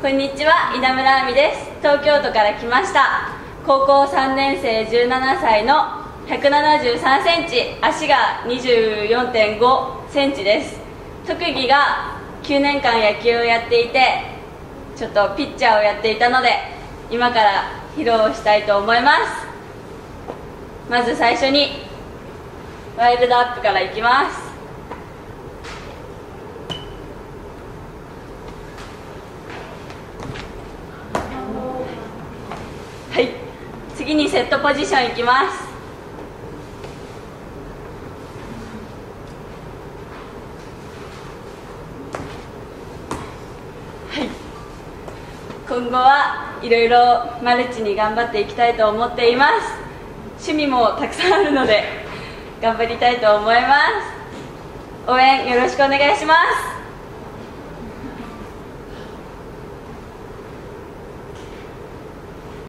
こんにちは稲村亜美です。東京都から来ました。高校3年生17歳の173センチ足が24.5センチです。特技が9年間野球をやっていてちょっとピッチャーをやっていたので今から披露したいと思います。まず最初にワイルドアップからいきますはい次にセットポジションいきます。今後はいろいろマルチに頑張っていきたいと思っています。趣味もたくさんあるので頑張りたいと思います。応援よろしくお願いします。